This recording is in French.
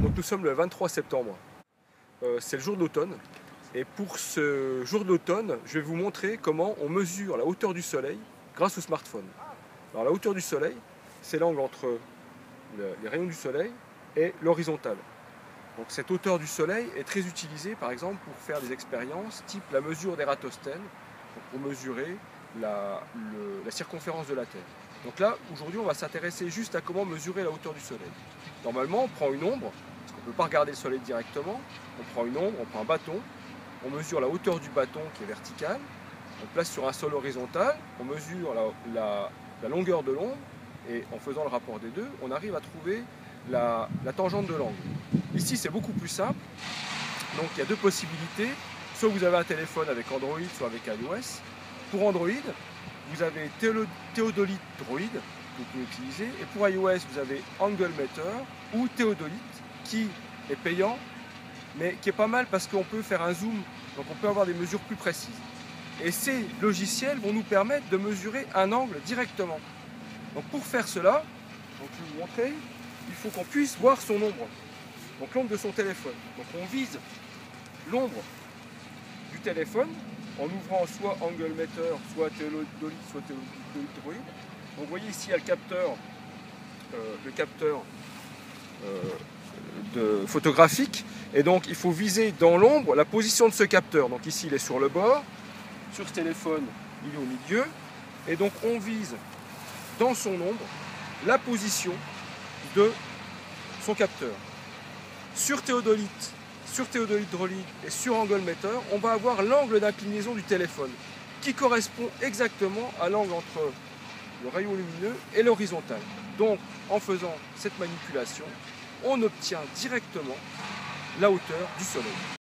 Donc nous sommes le 23 septembre. Euh, c'est le jour d'automne. Et pour ce jour d'automne, je vais vous montrer comment on mesure la hauteur du soleil grâce au smartphone. Alors la hauteur du soleil, c'est l'angle entre le- les rayons du soleil et l'horizontale. Donc cette hauteur du soleil est très utilisée par exemple pour faire des expériences type la mesure d'Ératosthène, donc pour mesurer la, la circonférence de la Terre. Donc là, aujourd'hui, on va s'intéresser juste à comment mesurer la hauteur du soleil. Normalement, on prend une ombre, parce qu'on ne peut pas regarder le soleil directement. On prend une ombre, on prend un bâton, on mesure la hauteur du bâton qui est verticale, on place sur un sol horizontal, on mesure la, longueur de l'ombre, et en faisant le rapport des deux, on arrive à trouver la, tangente de l'angle. Ici, c'est beaucoup plus simple. Donc, il y a deux possibilités. Soit vous avez un téléphone avec Android, soit avec iOS. Pour Android, vous avez Theodolite Droid que vous pouvez utiliser. Et pour iOS, vous avez Angle Meter ou Theodolite qui est payant, mais qui est pas mal parce qu'on peut faire un zoom, donc on peut avoir des mesures plus précises. Et ces logiciels vont nous permettre de mesurer un angle directement. Donc pour faire cela, donc je vais vous montrer, il faut qu'on puisse voir son ombre, donc l'ombre de son téléphone. Donc on vise l'ombre du téléphone en ouvrant soit Angle Meter, soit Theodolite, soit Theodolite Droid. Donc vous voyez ici le capteur, euh, le capteur euh, photographique, et donc il faut viser dans l'ombre la position de ce capteur. Donc ici il est sur le bord, sur ce téléphone il est au milieu, et donc on vise dans son ombre la position de son capteur. Sur Théodolite, sur Théodolite Droid et sur Angle Meter, on va avoir l'angle d'inclinaison du téléphone qui correspond exactement à l'angle entre le rayon lumineux et l'horizontale. Donc en faisant cette manipulation, on obtient directement la hauteur du soleil.